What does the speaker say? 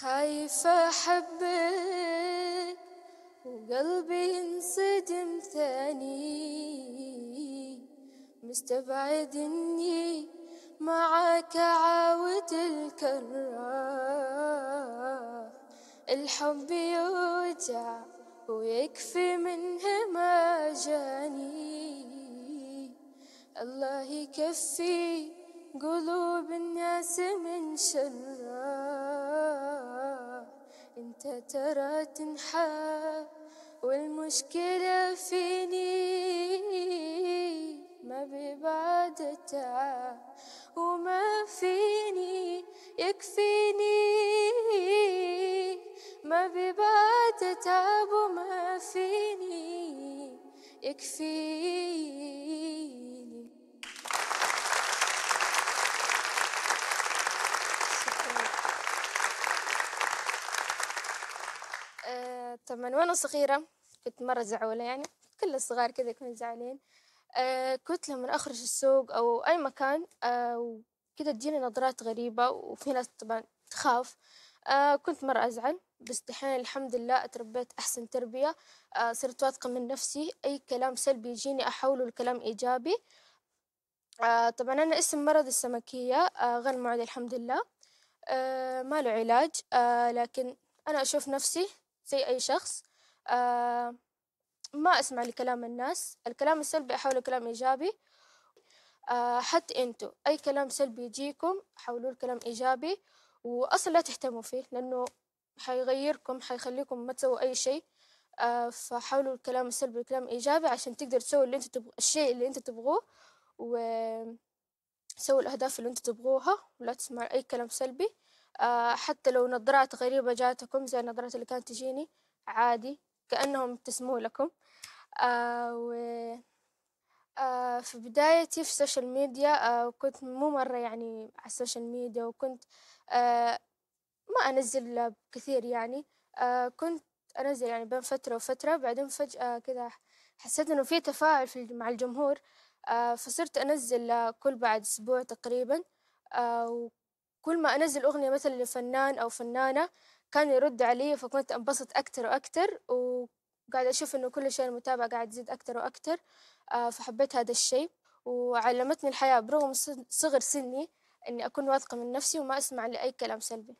خايفة أحبك وقلبي ينصدم ثاني مستبعد إني معاك عاود الكرة. الحب يوجع ويكفي منه ما جاني. الله يكفي قلوب الناس من شره انت ترى تنحى والمشكلة فيني. ما ببعد تعب وما فيني يكفيني. ما ببعد تعب وما فيني يكفيني. آه، طبعا وأنا صغيرة كنت مرة زعولة يعني كل الصغار كذا يكونوا زعلين آه، كنت لما أخرج السوق أو أي مكان آه، كذا تجيني نظرات غريبة وفي ناس طبعا تخاف. كنت مرة أزعل بس دحين الحمد لله اتربيت أحسن تربية. صرت واثقة من نفسي أي كلام سلبي يجيني أحوله لكلام إيجابي. طبعا أنا اسم مرض السمكية غير معدي الحمد لله. ما له علاج. لكن أنا أشوف نفسي زي أي شخص ما أسمع لكلام الناس، الكلام السلبي أحوله لكلام إيجابي، حتى إنتوا أي كلام سلبي يجيكم حولوه لكلام إيجابي، وأصلا لا تهتموا فيه لأنه حيغيركم حيخليكم ما تسووا أي شي، فحولوا الكلام السلبي لكلام إيجابي عشان تقدروا تسووا اللي إنتوا تبغوا الشيء اللي إنتوا تبغوه، و سووا الأهداف اللي إنتوا تبغوها ولا تسمعوا أي كلام سلبي. حتى لو نظرات غريبة جاتكم زي النظرات اللي كانت تجيني عادي كأنهم يبتسموا لكم، و في بدايتي في ال social media كنت مو مرة يعني على ال social media وكنت ما أنزل كثير يعني. كنت أنزل يعني بين فترة وفترة بعدين فجأة كذا حسيت إنه في تفاعل مع الجمهور. فصرت أنزل كل بعد أسبوع تقريبا. كل ما أنزل أغنية مثلا لفنان أو فنانة كان يرد علي فكنت أنبسط أكتر وأكتر وقاعدة أشوف إنه كل شي المتابعة قاعد تزيد أكتر وأكتر فحبيت هذا الشي وعلمتني الحياة برغم صغر سني إني أكون واثقة من نفسي وما أسمع لأي كلام سلبي.